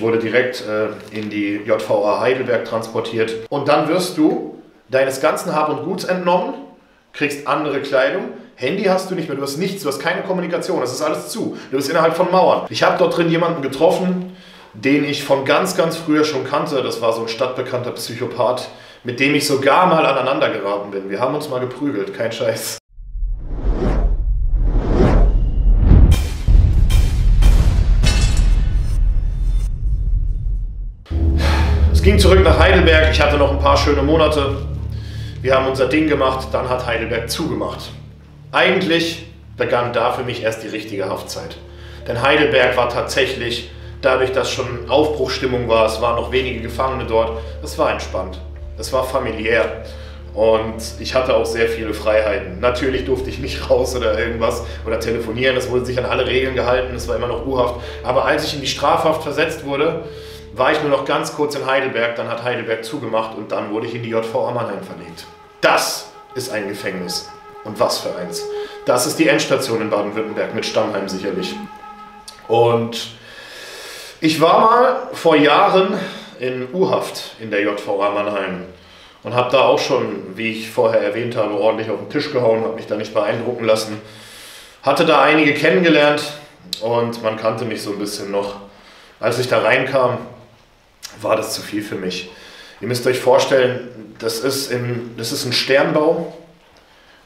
wurde direkt äh, in die JVA Heidelberg transportiert. Und dann wirst du deines ganzen Hab und Guts entnommen, kriegst andere Kleidung, Handy hast du nicht mehr, du hast nichts, du hast keine Kommunikation, das ist alles zu. Du bist innerhalb von Mauern. Ich habe dort drin jemanden getroffen, den ich von ganz, ganz früher schon kannte. Das war so ein stadtbekannter Psychopath, mit dem ich sogar mal aneinander geraten bin. Wir haben uns mal geprügelt, kein Scheiß. Ging zurück nach Heidelberg. Ich hatte noch ein paar schöne Monate. Wir haben unser Ding gemacht, dann hat Heidelberg zugemacht. Eigentlich begann da für mich erst die richtige Haftzeit. Denn Heidelberg war tatsächlich, dadurch, dass schon Aufbruchstimmung war, es waren noch wenige Gefangene dort, es war entspannt. Es war familiär. Und ich hatte auch sehr viele Freiheiten. Natürlich durfte ich nicht raus oder irgendwas oder telefonieren. Es wurde sich an alle Regeln gehalten. Es war immer noch U-Haft. Aber als ich in die Strafhaft versetzt wurde, war ich nur noch ganz kurz in Heidelberg. Dann hat Heidelberg zugemacht und dann wurde ich in die JVA Mannheim verlegt. Das ist ein Gefängnis. Und was für eins. Das ist die Endstation in Baden-Württemberg mit Stammheim sicherlich. Und ich war mal vor Jahren in U-Haft in der JVA Mannheim und habe da auch schon, wie ich vorher erwähnt habe, ordentlich auf den Tisch gehauen, habe mich da nicht beeindrucken lassen. Hatte da einige kennengelernt und man kannte mich so ein bisschen noch. Als ich da reinkam, war das zu viel für mich. Ihr müsst euch vorstellen, das ist, im, das ist ein Sternbau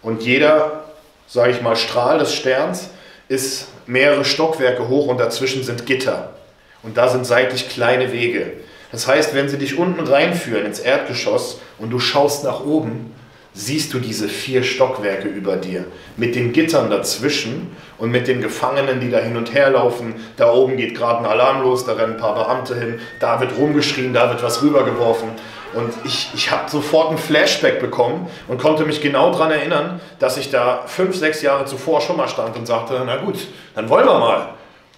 und jeder, sage ich mal, Strahl des Sterns ist mehrere Stockwerke hoch und dazwischen sind Gitter. Und da sind seitlich kleine Wege. Das heißt, wenn sie dich unten reinführen ins Erdgeschoss und du schaust nach oben, siehst du diese vier Stockwerke über dir mit den Gittern dazwischen und mit den Gefangenen, die da hin und her laufen. Da oben geht gerade ein Alarm los, da rennen ein paar Beamte hin, da wird rumgeschrien, da wird was rübergeworfen. Und ich, ich habe sofort ein Flashback bekommen und konnte mich genau daran erinnern, dass ich da fünf, sechs Jahre zuvor schon mal stand und sagte, na gut, dann wollen wir mal.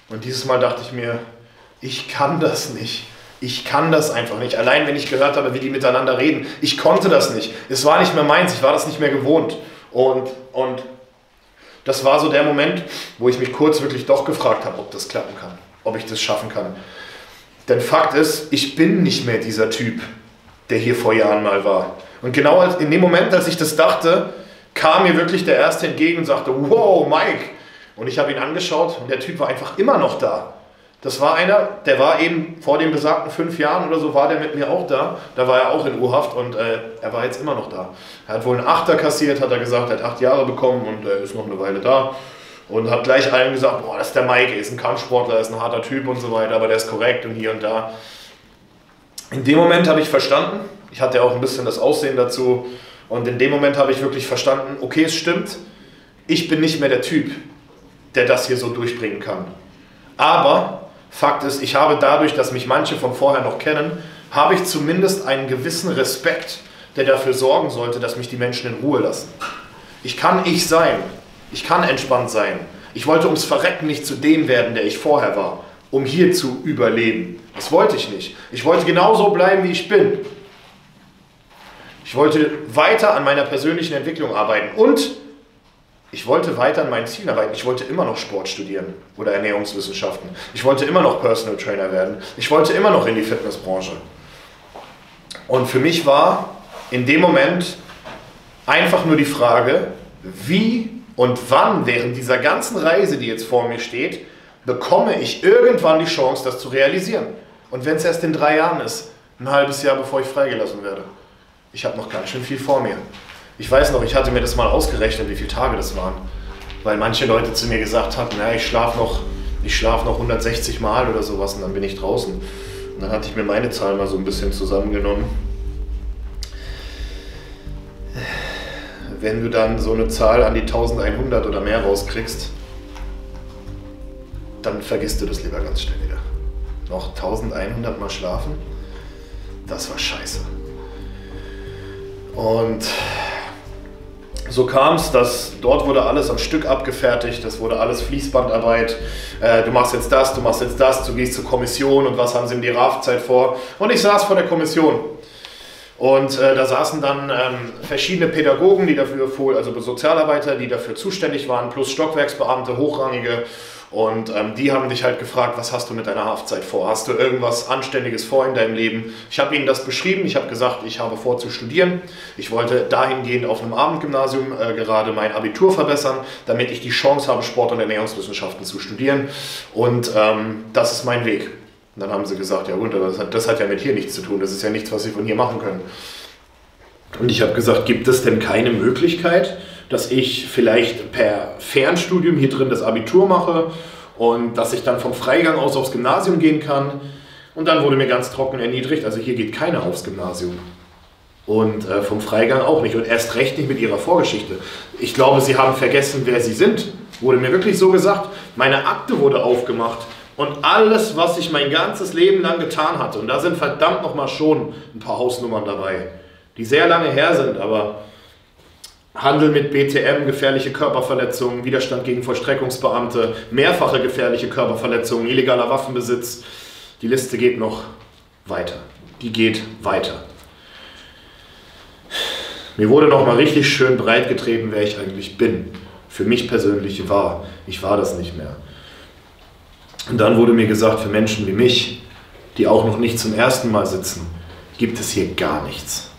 Und dieses Mal dachte ich mir, ich kann das nicht. Ich kann das einfach nicht. Allein wenn ich gehört habe, wie die miteinander reden, ich konnte das nicht. Es war nicht mehr meins, ich war das nicht mehr gewohnt. Und, und das war so der Moment, wo ich mich kurz wirklich doch gefragt habe, ob das klappen kann, ob ich das schaffen kann. Denn Fakt ist, ich bin nicht mehr dieser Typ, der hier vor Jahren mal war. Und genau in dem Moment, als ich das dachte, kam mir wirklich der Erste entgegen und sagte, wow, Mike. Und ich habe ihn angeschaut und der Typ war einfach immer noch da. Das war einer, der war eben vor den besagten fünf Jahren oder so, war der mit mir auch da. Da war er auch in U-Haft und äh, er war jetzt immer noch da. Er hat wohl einen Achter kassiert, hat er gesagt, er hat acht Jahre bekommen und er äh, ist noch eine Weile da. Und hat gleich allen gesagt, boah, das ist der Mike, ist ein Kampfsportler, er ist ein harter Typ und so weiter, aber der ist korrekt und hier und da. In dem Moment habe ich verstanden, ich hatte auch ein bisschen das Aussehen dazu, und in dem Moment habe ich wirklich verstanden, okay, es stimmt, ich bin nicht mehr der Typ, der das hier so durchbringen kann. Aber Fakt ist, ich habe dadurch, dass mich manche von vorher noch kennen, habe ich zumindest einen gewissen Respekt, der dafür sorgen sollte, dass mich die Menschen in Ruhe lassen. Ich kann ich sein, ich kann entspannt sein. Ich wollte ums Verrecken nicht zu dem werden, der ich vorher war um hier zu überleben. Das wollte ich nicht. Ich wollte genauso bleiben, wie ich bin. Ich wollte weiter an meiner persönlichen Entwicklung arbeiten und ich wollte weiter an meinen Zielen arbeiten. Ich wollte immer noch Sport studieren oder Ernährungswissenschaften. Ich wollte immer noch Personal Trainer werden. Ich wollte immer noch in die Fitnessbranche. Und für mich war in dem Moment einfach nur die Frage, wie und wann während dieser ganzen Reise, die jetzt vor mir steht, bekomme ich irgendwann die Chance, das zu realisieren. Und wenn es erst in drei Jahren ist, ein halbes Jahr bevor ich freigelassen werde. Ich habe noch ganz schön viel vor mir. Ich weiß noch, ich hatte mir das mal ausgerechnet, wie viele Tage das waren. Weil manche Leute zu mir gesagt hatten, na, ich schlafe noch, schlaf noch 160 Mal oder sowas und dann bin ich draußen. Und dann hatte ich mir meine Zahl mal so ein bisschen zusammengenommen. Wenn du dann so eine Zahl an die 1100 oder mehr rauskriegst, dann vergisst du das lieber ganz schnell wieder. Noch 1100 Mal schlafen, das war scheiße. Und so kam es, dass dort wurde alles am Stück abgefertigt, das wurde alles Fließbandarbeit. Äh, du machst jetzt das, du machst jetzt das, du gehst zur Kommission und was haben sie in die RAF-Zeit vor. Und ich saß vor der Kommission. Und äh, da saßen dann ähm, verschiedene Pädagogen, die dafür, also Sozialarbeiter, die dafür zuständig waren, plus Stockwerksbeamte, hochrangige. Und ähm, die haben dich halt gefragt, was hast du mit deiner Haftzeit vor? Hast du irgendwas Anständiges vor in deinem Leben? Ich habe ihnen das beschrieben. Ich habe gesagt, ich habe vor zu studieren. Ich wollte dahingehend auf einem Abendgymnasium äh, gerade mein Abitur verbessern, damit ich die Chance habe, Sport- und Ernährungswissenschaften zu studieren. Und ähm, das ist mein Weg. Und dann haben sie gesagt, ja gut, das hat, das hat ja mit hier nichts zu tun. Das ist ja nichts, was sie von hier machen können. Und ich habe gesagt, gibt es denn keine Möglichkeit, dass ich vielleicht per Fernstudium hier drin das Abitur mache und dass ich dann vom Freigang aus aufs Gymnasium gehen kann. Und dann wurde mir ganz trocken erniedrigt, also hier geht keiner aufs Gymnasium. Und äh, vom Freigang auch nicht. Und erst recht nicht mit ihrer Vorgeschichte. Ich glaube, sie haben vergessen, wer sie sind. Wurde mir wirklich so gesagt. Meine Akte wurde aufgemacht. Und alles, was ich mein ganzes Leben lang getan hatte, und da sind verdammt nochmal schon ein paar Hausnummern dabei, die sehr lange her sind, aber Handel mit BTM, gefährliche Körperverletzungen, Widerstand gegen Vollstreckungsbeamte, mehrfache gefährliche Körperverletzungen, illegaler Waffenbesitz. Die Liste geht noch weiter. Die geht weiter. Mir wurde noch mal richtig schön breit getreten, wer ich eigentlich bin. Für mich persönlich war. Ich war das nicht mehr. Und dann wurde mir gesagt, für Menschen wie mich, die auch noch nicht zum ersten Mal sitzen, gibt es hier gar nichts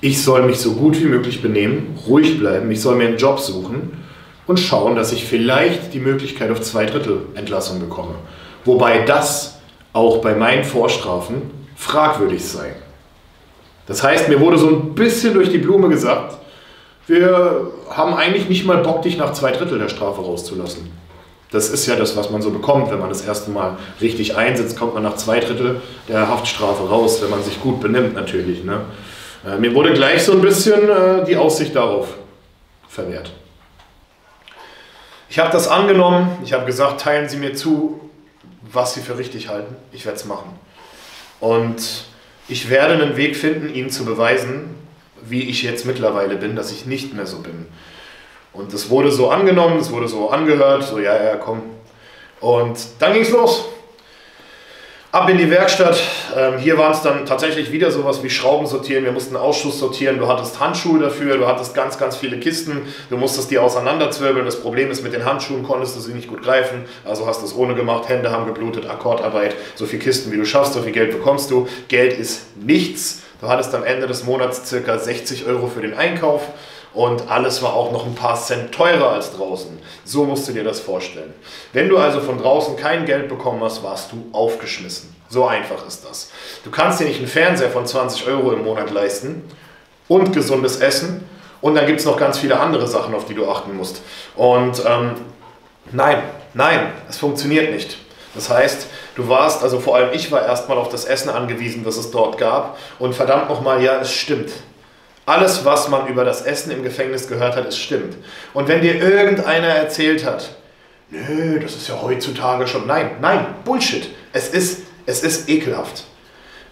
ich soll mich so gut wie möglich benehmen, ruhig bleiben, ich soll mir einen Job suchen und schauen, dass ich vielleicht die Möglichkeit auf zwei Drittel Entlassung bekomme. Wobei das auch bei meinen Vorstrafen fragwürdig sei. Das heißt, mir wurde so ein bisschen durch die Blume gesagt, wir haben eigentlich nicht mal Bock, dich nach zwei Drittel der Strafe rauszulassen. Das ist ja das, was man so bekommt, wenn man das erste Mal richtig einsetzt, kommt man nach zwei Drittel der Haftstrafe raus, wenn man sich gut benimmt natürlich. Ne? Äh, mir wurde gleich so ein bisschen äh, die Aussicht darauf verwehrt. Ich habe das angenommen, ich habe gesagt, teilen Sie mir zu, was Sie für richtig halten. Ich werde es machen. Und ich werde einen Weg finden, Ihnen zu beweisen, wie ich jetzt mittlerweile bin, dass ich nicht mehr so bin. Und es wurde so angenommen, es wurde so angehört, so ja, ja, komm. Und dann ging es los. Ab in die Werkstatt. Ähm, hier waren es dann tatsächlich wieder sowas wie Schrauben sortieren. Wir mussten Ausschuss sortieren. Du hattest Handschuhe dafür. Du hattest ganz, ganz viele Kisten. Du musstest die auseinanderzwirbeln. Das Problem ist, mit den Handschuhen konntest du sie nicht gut greifen. Also hast du es ohne gemacht. Hände haben geblutet. Akkordarbeit. So viele Kisten, wie du schaffst, so viel Geld bekommst du. Geld ist nichts. Du hattest am Ende des Monats circa 60 Euro für den Einkauf und alles war auch noch ein paar Cent teurer als draußen. So musst du dir das vorstellen. Wenn du also von draußen kein Geld bekommen hast, warst du aufgeschmissen. So einfach ist das. Du kannst dir nicht einen Fernseher von 20 Euro im Monat leisten und gesundes Essen und dann gibt es noch ganz viele andere Sachen, auf die du achten musst. Und ähm, nein, nein, es funktioniert nicht. Das heißt, du warst, also vor allem ich war erstmal auf das Essen angewiesen, das es dort gab. Und verdammt nochmal, ja, es stimmt. Alles, was man über das Essen im Gefängnis gehört hat, ist stimmt. Und wenn dir irgendeiner erzählt hat, nö, das ist ja heutzutage schon, nein, nein, Bullshit. Es ist, es ist ekelhaft.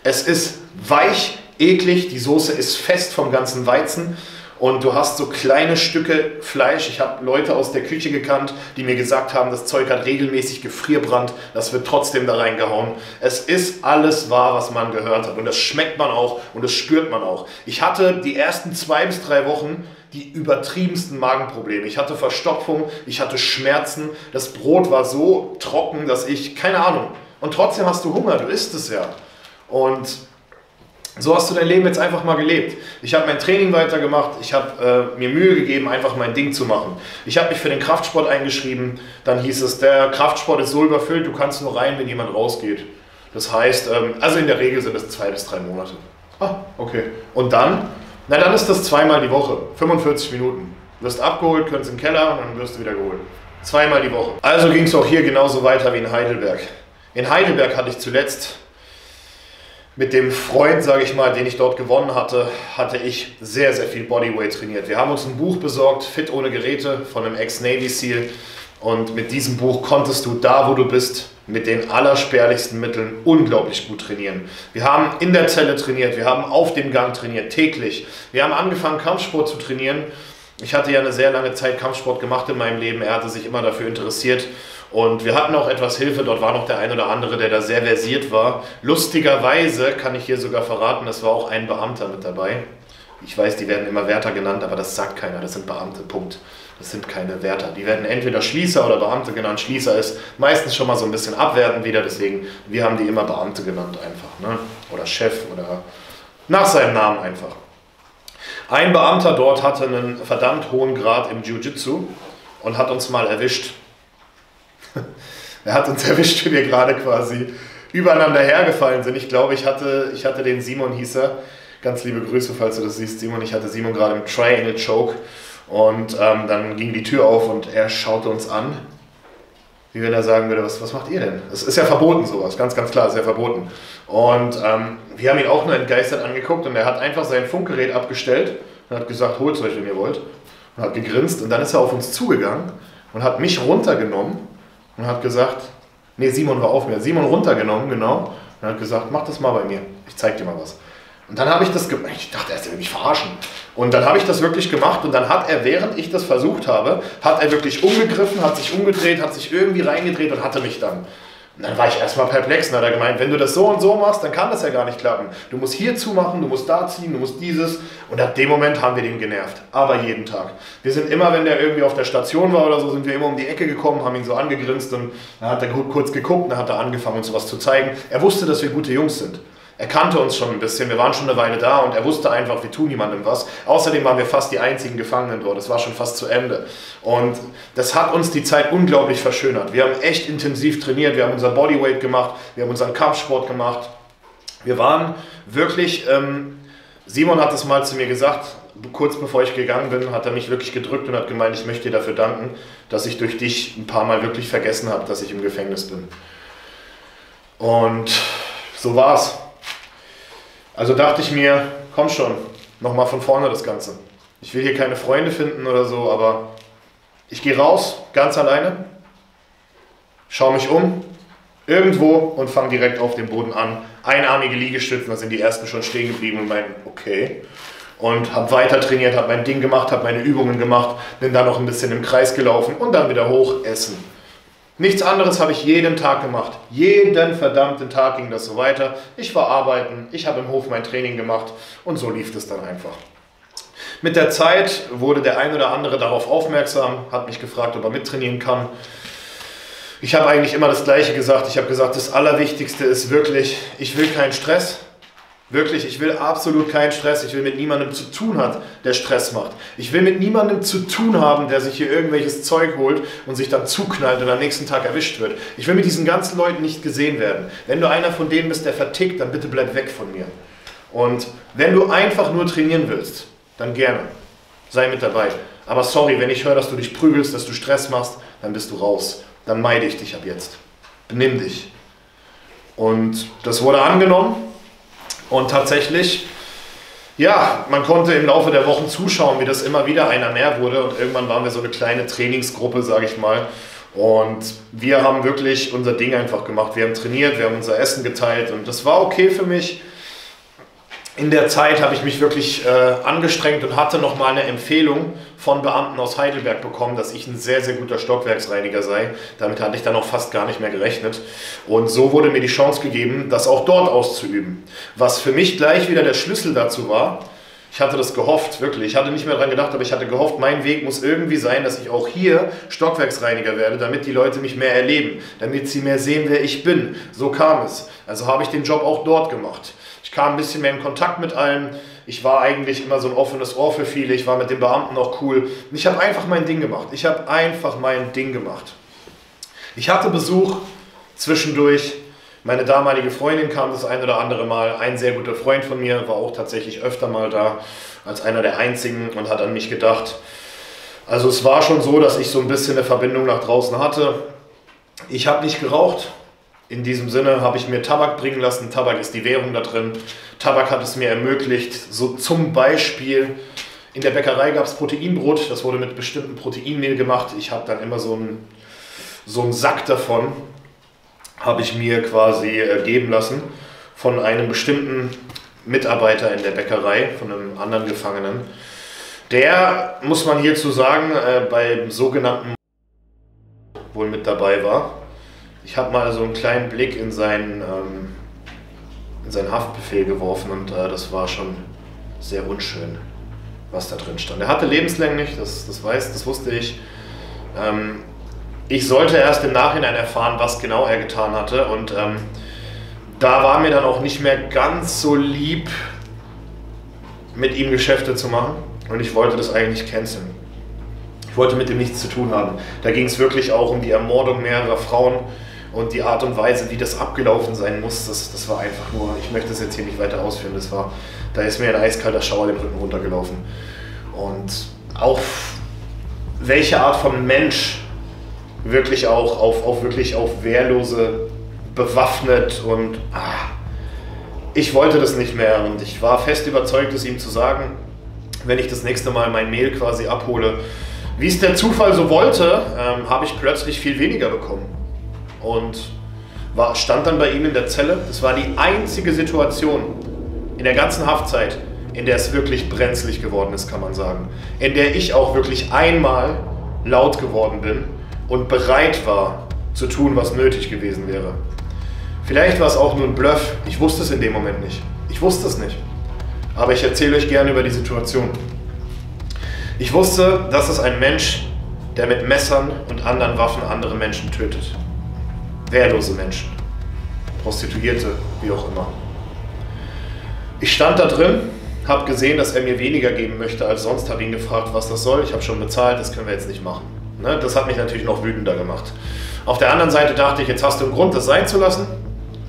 Es ist weich, eklig, die Soße ist fest vom ganzen Weizen und du hast so kleine Stücke Fleisch. Ich habe Leute aus der Küche gekannt, die mir gesagt haben, das Zeug hat regelmäßig Gefrierbrand, das wird trotzdem da reingehauen. Es ist alles wahr, was man gehört hat und das schmeckt man auch und das spürt man auch. Ich hatte die ersten zwei bis drei Wochen die übertriebensten Magenprobleme. Ich hatte Verstopfung, ich hatte Schmerzen, das Brot war so trocken, dass ich, keine Ahnung, und trotzdem hast du Hunger, du isst es ja. Und so hast du dein Leben jetzt einfach mal gelebt. Ich habe mein Training weitergemacht, ich habe äh, mir Mühe gegeben, einfach mein Ding zu machen. Ich habe mich für den Kraftsport eingeschrieben, dann hieß es, der Kraftsport ist so überfüllt, du kannst nur rein, wenn jemand rausgeht. Das heißt, ähm, also in der Regel sind es zwei bis drei Monate. Ah, okay. Und dann? Na, dann ist das zweimal die Woche, 45 Minuten. Du wirst abgeholt, kannst im Keller und dann wirst du wieder geholt. Zweimal die Woche. Also ging es auch hier genauso weiter wie in Heidelberg. In Heidelberg hatte ich zuletzt mit dem Freund, sage ich mal, den ich dort gewonnen hatte, hatte ich sehr, sehr viel Bodyweight trainiert. Wir haben uns ein Buch besorgt, Fit ohne Geräte, von einem Ex-Navy SEAL. Und mit diesem Buch konntest du da, wo du bist, mit den allerspärlichsten Mitteln unglaublich gut trainieren. Wir haben in der Zelle trainiert, wir haben auf dem Gang trainiert, täglich. Wir haben angefangen, Kampfsport zu trainieren. Ich hatte ja eine sehr lange Zeit Kampfsport gemacht in meinem Leben. Er hatte sich immer dafür interessiert. Und wir hatten auch etwas Hilfe, dort war noch der ein oder andere, der da sehr versiert war. Lustigerweise kann ich hier sogar verraten, es war auch ein Beamter mit dabei. Ich weiß, die werden immer Wärter genannt, aber das sagt keiner, das sind Beamte, Punkt. Das sind keine Wärter. Die werden entweder Schließer oder Beamte genannt. Schließer ist meistens schon mal so ein bisschen abwertend wieder, deswegen, wir haben die immer Beamte genannt einfach. Ne? Oder Chef oder nach seinem Namen einfach. Ein Beamter dort hatte einen verdammt hohen Grad im Jiu-Jitsu und hat uns mal erwischt. er hat uns erwischt, wie wir gerade quasi übereinander hergefallen sind. Ich glaube, ich hatte, ich hatte den Simon hieß er. Ganz liebe Grüße, falls du das siehst, Simon. Ich hatte Simon gerade im Triangle Choke und ähm, dann ging die Tür auf und er schaute uns an, wie wenn er sagen würde, was, was macht ihr denn? Es ist ja verboten sowas, ganz, ganz klar, ist ja verboten. Und ähm, wir haben ihn auch nur entgeistert angeguckt und er hat einfach sein Funkgerät abgestellt und hat gesagt, holt euch, wenn ihr wollt. Und hat gegrinst und dann ist er auf uns zugegangen und hat mich runtergenommen und hat gesagt, nee, Simon war auf mir, Simon runtergenommen, genau, und hat gesagt, mach das mal bei mir, ich zeig dir mal was. Und dann habe ich das gemacht. Ich dachte, er will mich verarschen. Und dann habe ich das wirklich gemacht und dann hat er, während ich das versucht habe, hat er wirklich umgegriffen, hat sich umgedreht, hat sich irgendwie reingedreht und hatte mich dann. Und dann war ich erstmal perplex und hat er gemeint, wenn du das so und so machst, dann kann das ja gar nicht klappen. Du musst hier zumachen, du musst da ziehen, du musst dieses. Und ab dem Moment haben wir den genervt. Aber jeden Tag. Wir sind immer, wenn der irgendwie auf der Station war oder so, sind wir immer um die Ecke gekommen, haben ihn so angegrinst und dann hat er kurz geguckt, dann hat er angefangen, uns sowas zu zeigen. Er wusste, dass wir gute Jungs sind. Er kannte uns schon ein bisschen, wir waren schon eine Weile da und er wusste einfach, wir tun niemandem was. Außerdem waren wir fast die einzigen Gefangenen dort, es war schon fast zu Ende. Und das hat uns die Zeit unglaublich verschönert. Wir haben echt intensiv trainiert, wir haben unser Bodyweight gemacht, wir haben unseren Kampfsport gemacht. Wir waren wirklich, ähm, Simon hat es mal zu mir gesagt, kurz bevor ich gegangen bin, hat er mich wirklich gedrückt und hat gemeint, ich möchte dir dafür danken, dass ich durch dich ein paar Mal wirklich vergessen habe, dass ich im Gefängnis bin. Und so war's. Also dachte ich mir, komm schon, nochmal von vorne das Ganze. Ich will hier keine Freunde finden oder so, aber ich gehe raus, ganz alleine, schaue mich um, irgendwo und fange direkt auf dem Boden an. Einarmige Liegestützen, da sind die ersten schon stehen geblieben und meinen, okay. Und habe weiter trainiert, habe mein Ding gemacht, habe meine Übungen gemacht, bin dann noch ein bisschen im Kreis gelaufen und dann wieder hoch essen. Nichts anderes habe ich jeden Tag gemacht. Jeden verdammten Tag ging das so weiter. Ich war arbeiten, ich habe im Hof mein Training gemacht und so lief es dann einfach. Mit der Zeit wurde der ein oder andere darauf aufmerksam, hat mich gefragt, ob er mittrainieren kann. Ich habe eigentlich immer das Gleiche gesagt. Ich habe gesagt, das Allerwichtigste ist wirklich, ich will keinen Stress. Wirklich, ich will absolut keinen Stress. Ich will mit niemandem zu tun haben, der Stress macht. Ich will mit niemandem zu tun haben, der sich hier irgendwelches Zeug holt und sich dann zuknallt und am nächsten Tag erwischt wird. Ich will mit diesen ganzen Leuten nicht gesehen werden. Wenn du einer von denen bist, der vertickt, dann bitte bleib weg von mir. Und wenn du einfach nur trainieren willst, dann gerne. Sei mit dabei. Aber sorry, wenn ich höre, dass du dich prügelst, dass du Stress machst, dann bist du raus. Dann meide ich dich ab jetzt. Benimm dich. Und das wurde angenommen. Und tatsächlich, ja, man konnte im Laufe der Wochen zuschauen, wie das immer wieder einer mehr wurde. Und irgendwann waren wir so eine kleine Trainingsgruppe, sage ich mal. Und wir haben wirklich unser Ding einfach gemacht. Wir haben trainiert, wir haben unser Essen geteilt und das war okay für mich in der Zeit habe ich mich wirklich äh, angestrengt und hatte nochmal eine Empfehlung von Beamten aus Heidelberg bekommen, dass ich ein sehr, sehr guter Stockwerksreiniger sei. Damit hatte ich dann auch fast gar nicht mehr gerechnet. Und so wurde mir die Chance gegeben, das auch dort auszuüben. Was für mich gleich wieder der Schlüssel dazu war, ich hatte das gehofft, wirklich. Ich hatte nicht mehr daran gedacht, aber ich hatte gehofft, mein Weg muss irgendwie sein, dass ich auch hier Stockwerksreiniger werde, damit die Leute mich mehr erleben, damit sie mehr sehen, wer ich bin. So kam es. Also habe ich den Job auch dort gemacht. Ich kam ein bisschen mehr in Kontakt mit allen. Ich war eigentlich immer so ein offenes Ohr für viele. Ich war mit den Beamten auch cool. ich habe einfach mein Ding gemacht. Ich habe einfach mein Ding gemacht. Ich hatte Besuch zwischendurch. Meine damalige Freundin kam das ein oder andere Mal. Ein sehr guter Freund von mir war auch tatsächlich öfter mal da als einer der einzigen und hat an mich gedacht. Also es war schon so, dass ich so ein bisschen eine Verbindung nach draußen hatte. Ich habe nicht geraucht, in diesem Sinne habe ich mir Tabak bringen lassen. Tabak ist die Währung da drin. Tabak hat es mir ermöglicht, so zum Beispiel in der Bäckerei gab es Proteinbrot, das wurde mit bestimmten Proteinmehl gemacht. Ich habe dann immer so einen, so einen Sack davon, habe ich mir quasi äh, geben lassen von einem bestimmten Mitarbeiter in der Bäckerei, von einem anderen Gefangenen. Der, muss man hierzu sagen, äh, beim sogenannten wohl mit dabei war. Ich habe mal so einen kleinen Blick in seinen, ähm, in seinen Haftbefehl geworfen und äh, das war schon sehr unschön, was da drin stand. Er hatte lebenslänglich, das, das weiß, das wusste ich. Ähm, ich sollte erst im Nachhinein erfahren, was genau er getan hatte und ähm, da war mir dann auch nicht mehr ganz so lieb, mit ihm Geschäfte zu machen und ich wollte das eigentlich canceln. Ich wollte mit ihm nichts zu tun haben. Da ging es wirklich auch um die Ermordung mehrerer Frauen und die Art und Weise, wie das abgelaufen sein muss. Das, das war einfach nur, ich möchte das jetzt hier nicht weiter ausführen, das war, da ist mir ein eiskalter Schauer den Rücken runtergelaufen. Und auch welche Art von Mensch wirklich auch auf, auf wirklich auf Wehrlose bewaffnet und ah, ich wollte das nicht mehr und ich war fest überzeugt, es ihm zu sagen, wenn ich das nächste Mal mein Mail quasi abhole. Wie es der Zufall so wollte, ähm, habe ich plötzlich viel weniger bekommen und war, stand dann bei ihm in der Zelle. Das war die einzige Situation in der ganzen Haftzeit, in der es wirklich brenzlig geworden ist, kann man sagen. In der ich auch wirklich einmal laut geworden bin und bereit war zu tun, was nötig gewesen wäre. Vielleicht war es auch nur ein Bluff. Ich wusste es in dem Moment nicht. Ich wusste es nicht. Aber ich erzähle euch gerne über die Situation. Ich wusste, das ist ein Mensch, der mit Messern und anderen Waffen andere Menschen tötet. Wehrlose Menschen. Prostituierte, wie auch immer. Ich stand da drin, habe gesehen, dass er mir weniger geben möchte als sonst, habe ihn gefragt, was das soll. Ich habe schon bezahlt, das können wir jetzt nicht machen. Ne? Das hat mich natürlich noch wütender gemacht. Auf der anderen Seite dachte ich, jetzt hast du einen Grund, das sein zu lassen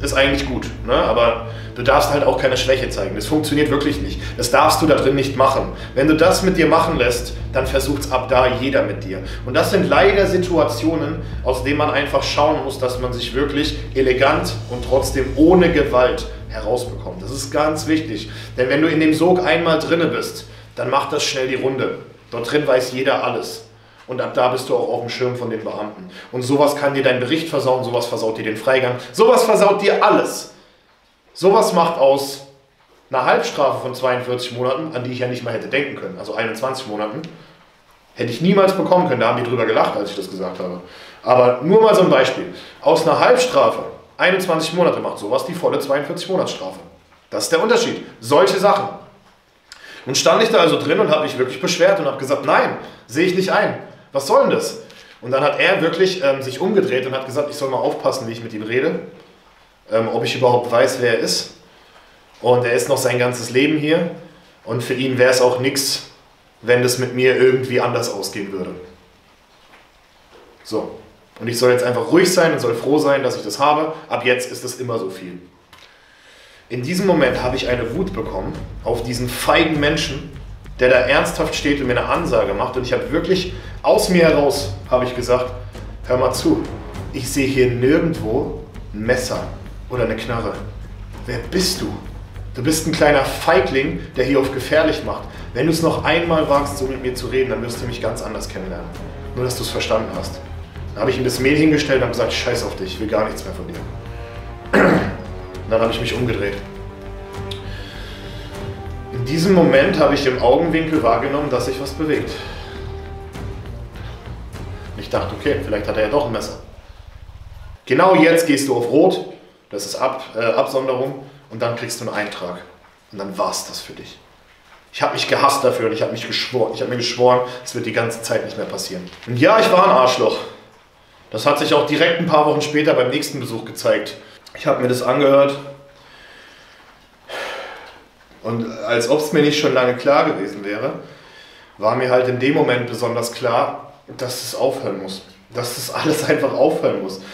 ist eigentlich gut. Ne? Aber du darfst halt auch keine Schwäche zeigen. Das funktioniert wirklich nicht. Das darfst du da drin nicht machen. Wenn du das mit dir machen lässt, dann versucht es ab da jeder mit dir. Und das sind leider Situationen, aus denen man einfach schauen muss, dass man sich wirklich elegant und trotzdem ohne Gewalt herausbekommt. Das ist ganz wichtig. Denn wenn du in dem Sog einmal drinne bist, dann macht das schnell die Runde. Dort drin weiß jeder alles. Und ab da bist du auch auf dem Schirm von den Beamten. Und sowas kann dir deinen Bericht versauen, sowas versaut dir den Freigang, sowas versaut dir alles. Sowas macht aus einer Halbstrafe von 42 Monaten, an die ich ja nicht mal hätte denken können, also 21 Monaten, hätte ich niemals bekommen können. Da haben die drüber gelacht, als ich das gesagt habe. Aber nur mal so ein Beispiel. Aus einer Halbstrafe 21 Monate macht sowas die volle 42 Monatsstrafe. Das ist der Unterschied. Solche Sachen. Und stand ich da also drin und habe mich wirklich beschwert und habe gesagt, nein, sehe ich nicht ein. Was soll denn das? Und dann hat er wirklich ähm, sich umgedreht und hat gesagt, ich soll mal aufpassen, wie ich mit ihm rede, ähm, ob ich überhaupt weiß, wer er ist. Und er ist noch sein ganzes Leben hier. Und für ihn wäre es auch nichts, wenn das mit mir irgendwie anders ausgehen würde. So. Und ich soll jetzt einfach ruhig sein und soll froh sein, dass ich das habe. Ab jetzt ist es immer so viel. In diesem Moment habe ich eine Wut bekommen auf diesen feigen Menschen, der da ernsthaft steht und mir eine Ansage macht. Und ich habe wirklich aus mir heraus, habe ich gesagt, hör mal zu, ich sehe hier nirgendwo ein Messer oder eine Knarre. Wer bist du? Du bist ein kleiner Feigling, der hier auf gefährlich macht. Wenn du es noch einmal wagst, so mit mir zu reden, dann wirst du mich ganz anders kennenlernen. Nur, dass du es verstanden hast. Dann habe ich ihm das Mehl hingestellt und habe gesagt, scheiß auf dich, ich will gar nichts mehr von dir. Und dann habe ich mich umgedreht diesem Moment habe ich im Augenwinkel wahrgenommen, dass sich was bewegt. Ich dachte, okay, vielleicht hat er ja doch ein Messer. Genau jetzt gehst du auf Rot, das ist Ab, äh, Absonderung, und dann kriegst du einen Eintrag. Und dann war es das für dich. Ich habe mich gehasst dafür und ich habe mich geschworen. Ich habe mir geschworen, es wird die ganze Zeit nicht mehr passieren. Und ja, ich war ein Arschloch. Das hat sich auch direkt ein paar Wochen später beim nächsten Besuch gezeigt. Ich habe mir das angehört und als ob es mir nicht schon lange klar gewesen wäre, war mir halt in dem Moment besonders klar, dass es aufhören muss. Dass das alles einfach aufhören muss.